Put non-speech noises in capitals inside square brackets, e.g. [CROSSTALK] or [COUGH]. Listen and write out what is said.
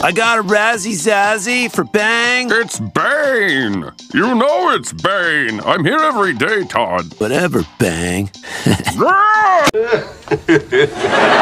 I got a Razzie Zazzy for Bang. It's Bane. You know it's Bane. I'm here every day, Todd. Whatever, Bang. [LAUGHS] Ah! [LAUGHS]